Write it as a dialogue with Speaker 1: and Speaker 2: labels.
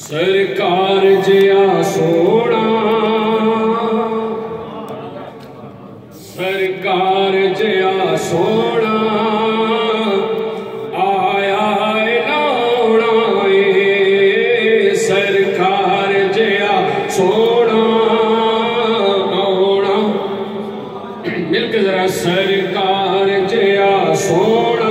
Speaker 1: सरकार जया सोना सरकार जया सोना आया लाउना सरकार जया सोना आना मिलकर जरा सरकार जया सोना